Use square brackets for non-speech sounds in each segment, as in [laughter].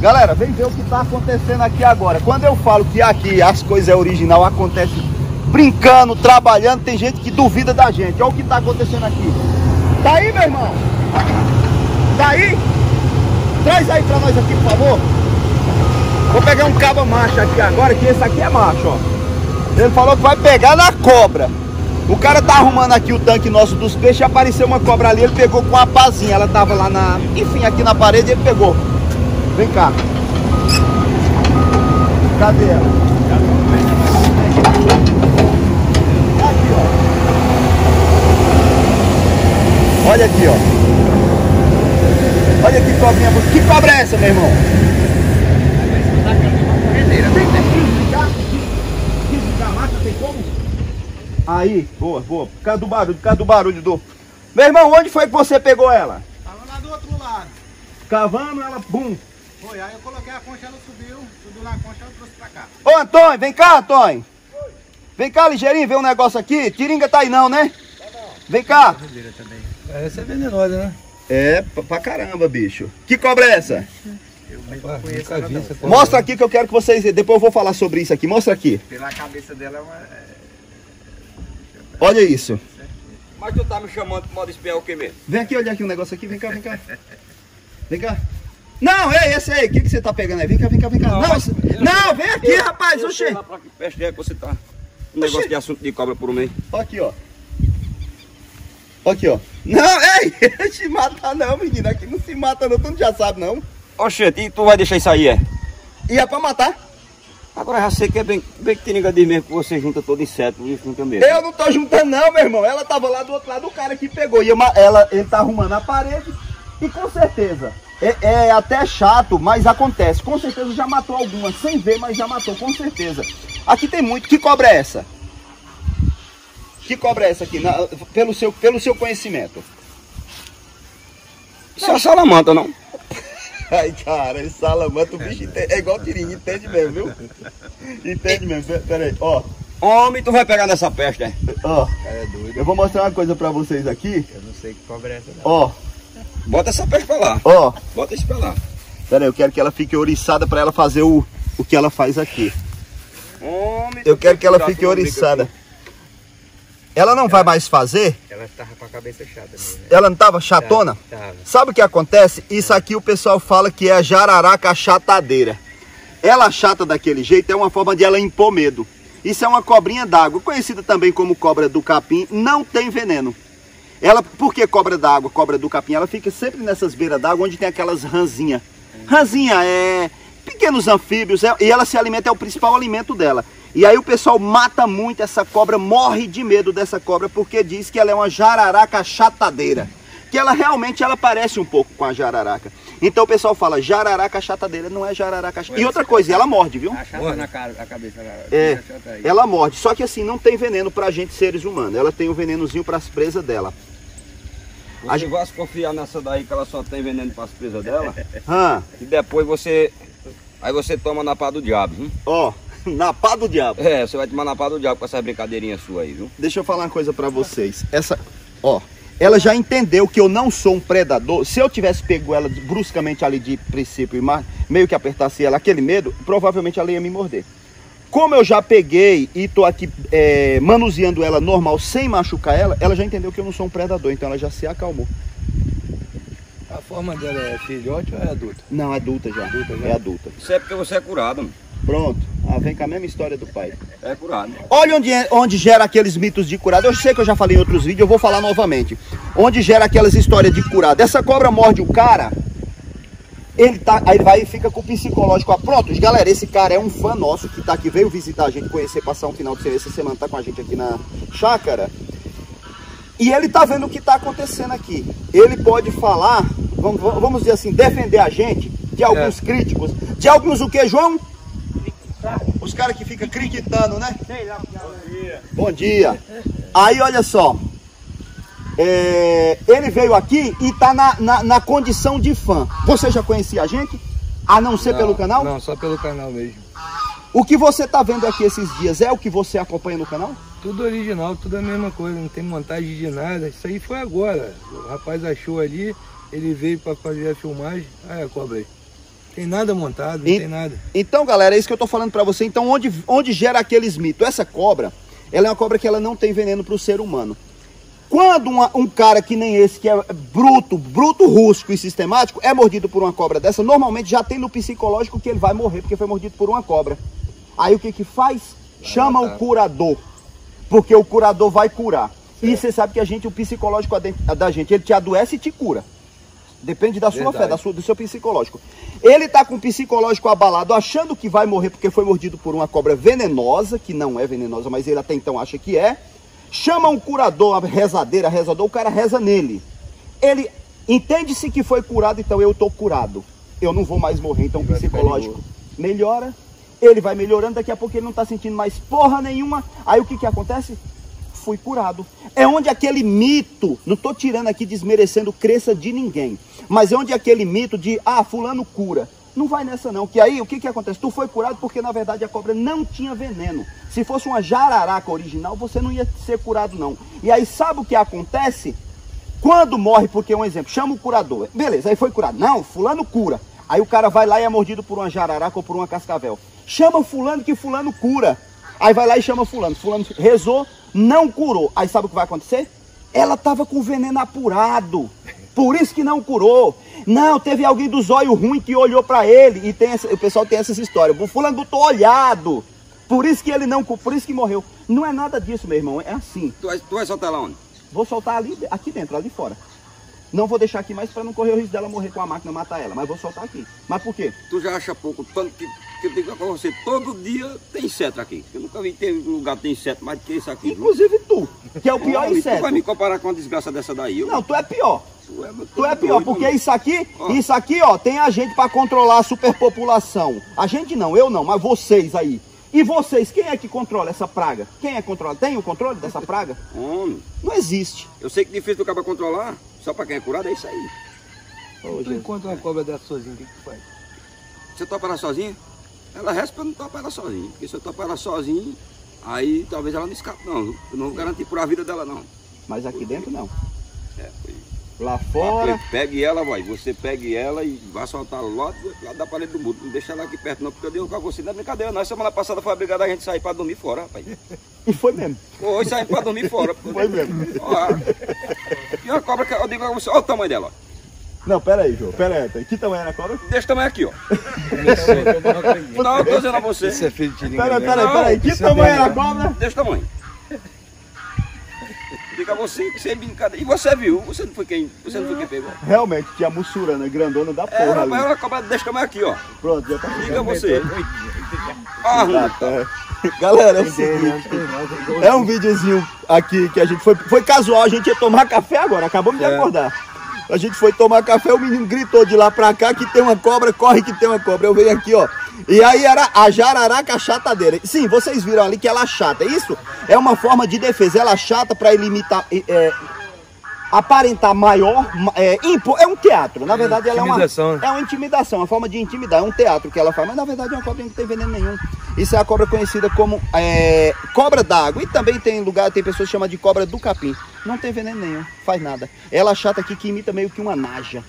Galera, vem ver o que tá acontecendo aqui agora. Quando eu falo que aqui as coisas é original, acontece brincando, trabalhando, tem gente que duvida da gente. Olha o que tá acontecendo aqui. Tá aí, meu irmão? Tá aí? Traz aí pra nós aqui, por favor. Vou pegar um cabo macho aqui agora, que esse aqui é macho, ó. Ele falou que vai pegar na cobra. O cara tá arrumando aqui o tanque nosso dos peixes, apareceu uma cobra ali, ele pegou com uma pazinha. Ela tava lá na, enfim, aqui na parede, ele pegou. Vem cá. Cadê ela? Aqui, ó. Olha aqui, ó. Olha que cobrinha. Que cobra é essa, meu irmão? Aí, boa, boa. Por causa do barulho, por causa do barulho do. Meu irmão, onde foi que você pegou ela? Tava lá do outro lado. Cavando ela, bum. Foi, aí eu coloquei a concha, ela subiu, subiu na concha, ela trouxe pra cá. Ô Antônio, vem cá, Antônio. Vem cá, ligeirinho, ver um negócio aqui. Tiringa tá aí não, né? Vem cá. Essa é venenosa, né? É, pra, pra caramba, bicho. Que cobra é essa? Rapaz, nunca vi essa cobra. Mostra aqui que eu quero que vocês. Depois eu vou falar sobre isso aqui. Mostra aqui. Pela cabeça dela é uma. Olha isso. Mas tu tá me chamando de modo espiar o que mesmo? Vem aqui olhar aqui um negócio aqui. Vem cá, vem cá. [laughs] Vem cá. Não, é esse aí. O que, que você tá pegando aí? Vem cá, vem cá, vem cá. Não, não, vem aqui, rapaz. Eu Oxê. sei lá pra que peste é que você tá. Um negócio de assunto de cobra por um mês. Aqui, ó. Aqui, ó. Não, [laughs] ei, te mata não, menino. Aqui não se mata não, tu não já sabe não. Oxente, e tu vai deixar isso aí, é? E é pra matar. Agora já sei que é bem, bem que Tiringa diz mesmo que você junta todo inseto e junta mesmo. Eu não tô juntando não, meu irmão. Ela tava lá do outro lado, o cara que pegou. E uma- ela, ele tá arrumando a parede. E com certeza, é, é até chato, mas acontece. Com certeza já matou algumas, sem ver, mas já matou, com certeza. Aqui tem muito. Que cobra é essa? Que cobra é essa aqui? Na- pelo, seu, pelo seu conhecimento. Isso é uma salamanta, não? [laughs] Ai, cara, esse salamanta, o bicho entende, é igual o tirinho, entende mesmo, viu? Entende mesmo, Pe- pera aí, ó, Homem, tu vai pegar nessa peste, é? ó, É doido. eu vou mostrar uma coisa pra vocês aqui, Eu não sei que cobra é essa, não. ó, Bota essa peste pra lá. ó, Bota isso pra lá. pera aí, eu quero que ela fique oriçada pra ela fazer o, o que ela faz aqui. Homem, Eu quero que ela fique oriçada. Ela não vai mais fazer, Ela tava com a cabeça chata mesmo. né? ela não tava chatona? Tava. Sabe o que acontece? Isso aqui o pessoal fala que é a jararaca achatadeira. Ela chata daquele jeito é uma forma de ela impor medo. Isso é uma cobrinha d'água, conhecida também como cobra do capim, não tem veneno. Ela, por que cobra d'água, cobra do capim? Ela fica sempre nessas beiras d'água onde tem aquelas ranzinhas. Ranzinha é pequenos anfíbios é- e ela se alimenta, é o principal alimento dela. E aí o pessoal mata muito essa cobra, morre de medo dessa cobra porque diz que ela é uma jararaca chatadeira. Que ela realmente ela parece um pouco com a jararaca. Então o pessoal fala jararaca chatadeira, não é jararaca chatadeira. E outra coisa, ela morde, viu? A chata na cara, a cabeça. É, ela morde. Só que assim, não tem veneno pra gente seres humanos. Ela tem o venenozinho pras presas dela. A Você gente- vai se confiar nessa daí que ela só tem veneno pras presas dela. [laughs] Hã? e depois você. Aí você toma na pá do diabo, viu? Ó, [laughs] na pá do diabo. É, você vai tomar na pá do diabo com essa brincadeirinha sua aí, viu? Deixa eu falar uma coisa pra vocês. Essa, ó, ela já entendeu que eu não sou um predador. Se eu tivesse pego ela bruscamente ali de princípio e meio que apertasse ela, aquele medo, provavelmente ela ia me morder. Como eu já peguei e tô aqui é, manuseando ela normal, sem machucar ela, ela já entendeu que eu não sou um predador, então ela já se acalmou. A forma dela é filhote ou é adulta? Não, é adulta já. Adulta já? É adulta. Isso é porque você é curado, mano. Pronto. Ah, vem com a mesma história do pai. É curado. Olha onde, é- onde gera aqueles mitos de curado. Eu sei que eu já falei em outros vídeos, eu vou falar novamente. Onde gera aquelas histórias de curado. Essa cobra morde o cara, ele tá, aí ele vai e fica com o psicológico. Ah, pronto, galera, esse cara é um fã nosso que tá aqui, veio visitar a gente, conhecer, passar um final de semana, essa semana tá com a gente aqui na chácara. E ele tá vendo o que tá acontecendo aqui. Ele pode falar, vamos, vamos dizer assim, defender a gente de alguns críticos. De alguns o que, João? Os caras que ficam criticando, né? Bom dia. Aí, olha só. É, ele veio aqui e tá na, na, na condição de fã. Você já conhecia a gente? A não ser pelo canal? Não, só pelo canal mesmo. O que você tá vendo aqui esses dias é o que você acompanha no canal? Tudo original, tudo a mesma coisa, não tem montagem de nada. Isso aí foi agora. O rapaz achou ali, ele veio para fazer a filmagem. Ah, é a cobra aí. Tem nada montado, não E- tem nada. Então, galera, é isso que eu tô falando pra você. Então, onde, onde gera aqueles mitos? Essa cobra, ela é uma cobra que ela não tem veneno pro ser humano. Quando uma- um cara que nem esse, que é bruto, bruto, rústico e sistemático, é mordido por uma cobra dessa, normalmente já tem no psicológico que ele vai morrer porque foi mordido por uma cobra. Aí o que que faz? Chama o curador. Porque o curador vai curar. E você sabe que a gente, o psicológico da gente, ele te adoece e te cura. Depende da sua fé, da sua- do seu psicológico. Ele tá com o psicológico abalado, achando que vai morrer porque foi mordido por uma cobra venenosa, que não é venenosa, mas ele até então acha que é. Chama um curador, a rezadeira, rezador, o cara reza nele. Ele entende-se que foi curado, então eu tô curado. Eu não vou mais morrer, então de psicológico melhora. Ele vai melhorando, daqui a pouco ele não tá sentindo mais porra nenhuma. Aí o que que acontece? fui curado. É onde aquele mito, não estou tirando aqui desmerecendo crença de ninguém, mas é onde aquele mito de, ah, fulano cura. Não vai nessa não, que aí o que que acontece? Tu foi curado porque na verdade a cobra não tinha veneno. Se fosse uma jararaca original, você não ia ser curado não. E aí sabe o que acontece? Quando morre, porque um exemplo, chama o curador. Beleza, aí foi curado. Não, fulano cura. Aí o cara vai lá e é mordido por uma jararaca ou por uma cascavel. Chama fulano que fulano cura. Aí vai lá e chama fulano. Fulano rezou, não curou. Aí sabe o que vai acontecer? Ela estava com veneno apurado. Por isso que não curou. Não, teve alguém do zóio ruim que olhou para ele. E tem essa- o pessoal tem essas histórias. O fulano botou olhado. Por isso que ele não, por isso que morreu. Não é nada disso, meu irmão. É assim. Tu vai, tu vai soltar lá onde? Vou soltar ali, aqui dentro, ali fora. Não vou deixar aqui mais para não correr o risco dela morrer com a máquina matar ela. Mas vou soltar aqui. Mas por quê? Tu já acha pouco, tanto que, que eu digo pra você, todo dia tem inseto aqui. Eu nunca vi ter um lugar que tem inseto mais do que esse aqui. viu? Inclusive tu, que é o pior Homem, Tu inseto. vai me comparar com uma desgraça dessa daí? Eu- Não, tu é pior. Tu é, Tu é pior, porque isso aqui, Ó. isso aqui, ó, tem a gente para controlar a superpopulação. A gente não, eu não, mas vocês aí. E vocês, quem é que controla essa praga? Quem é que controla? Tem o controle dessa praga? Homem, Não existe. eu sei que difícil do cara controlar, só pra quem é curado é isso aí. Tu encontra uma cobra dessa sozinha, o que tu faz? Se eu topar ela sozinha, ela resta pra eu não topar ela sozinha. Porque se eu topar ela sozinha, aí talvez ela não escape, não. Eu não vou garantir por a vida dela, não. Mas aqui dentro não. É, foi. Lá fora. Pegue ela, vai. Você pegue ela e vai soltar lá, do- lá da parede do muro. Não deixa ela aqui perto, não, porque eu dei um você. Não é brincadeira, não. Semana passada foi obrigada a gente sair pra dormir fora, rapaz. E foi mesmo. Hoje saímos pra dormir fora. [laughs] Foi mesmo. Ó, e uma cobra que eu digo pra você, olha o tamanho dela. Não, pera aí, João. Pera aí. Que tamanho era a cobra? Desse tamanho aqui, ó. Eu não eu tô dizendo a você. Isso é filho de tiringa. Pera aí, né? pera aí, pera aí. Que é tamanho era a cobra? Desse tamanho. A você que você é brincadeira. E você viu, você não foi quem, você não foi quem pegou. Realmente, tinha mussurana grandona da É, porra rapaz, ali. uma cobra desse tamanho aqui, ó. Pronto, já tá você. Ah, Tá, tá. Galera, é o seguinte. É um videozinho aqui que a gente foi. Foi casual, a gente ia tomar café agora, acabamos de acordar. A gente foi tomar café, o menino gritou de lá pra cá que tem uma cobra, corre que tem uma cobra. Eu venho aqui, ó. E aí era a jararaca chatadeira. Sim, vocês viram ali que ela chata. Isso é uma forma de defesa. Ela chata pra limitar. É, aparentar maior, ma- é, impo- é um teatro. Na verdade, ela é uma, né? é uma intimidação, uma forma de intimidar. É um teatro que ela faz, mas na verdade é uma cobra que não tem veneno nenhum. Isso é a cobra conhecida como é, cobra d'água. E também tem lugar, tem pessoas que chamam de cobra do capim. Não tem veneno nenhum, faz nada. Ela chata aqui que imita meio que uma naja.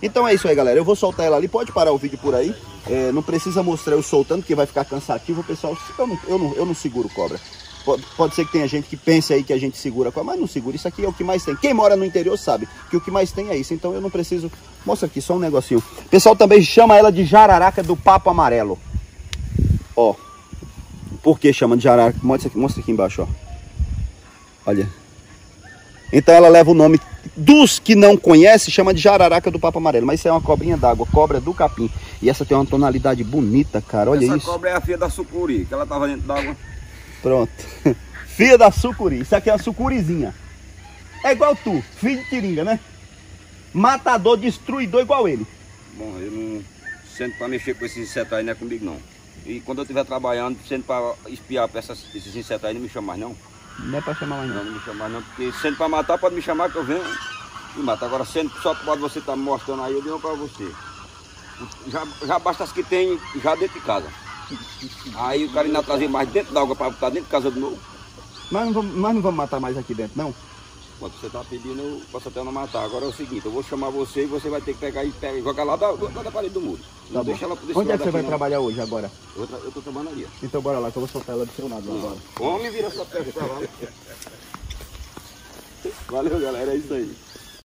Então é isso aí, galera. Eu vou soltar ela ali. Pode parar o vídeo por aí. É, não precisa mostrar eu soltando, porque vai ficar cansativo. O pessoal, eu não, eu não, eu não seguro cobra. Pode, pode ser que tenha gente que pense aí que a gente segura cobra, mas não segura. Isso aqui é o que mais tem. Quem mora no interior sabe que o que mais tem é isso. Então eu não preciso. Mostra aqui, só um negocinho. O pessoal também chama ela de jararaca do papo amarelo. Ó. Por que chama de jararaca? Mostra aqui, mostra aqui embaixo, ó. Olha. Então ela leva o nome dos que não conhecem, chama de jararaca do papo amarelo. Mas isso é uma cobrinha d'água, cobra do capim. E essa tem uma tonalidade bonita, cara. Olha Essa isso. cobra é a filha da sucuri, que ela tava dentro d'água. Pronto. [laughs] Filha da sucuri. Isso aqui é uma sucurizinha. É igual tu, filho de tiringa, né? Matador, destruidor igual ele. Bom, eu não sento pra mexer com esses insetos aí, não é comigo não. E quando eu estiver trabalhando, sendo pra espiar pra essas- esses insetos aí, não me chama mais não. Não é pra chamar mais Não, não. não me chama mais não, porque sendo pra matar, pode me chamar que eu venho e mato. Agora, sendo só pode você estar me mostrando aí, eu digo pra você. Já, já basta as que tem já dentro de casa. Aí o cara ainda trazer mais dentro da água pra botar dentro de casa de novo. Mas não, vamos, nós não vamos matar mais aqui dentro, não? Quando você tá pedindo, posso até não matar. Agora é o seguinte, eu vou chamar você e você vai ter que pegar e pega, jogar lá da, lá da parede do muro. Tá não bom. deixa ela desse Onde é que você vai não. trabalhar hoje, agora? Eu, tra- eu tô trabalhando ali. Então bora lá, que eu vou soltar ela do seu lado agora. Homem vira essa peça lá. Valeu, galera. É isso aí.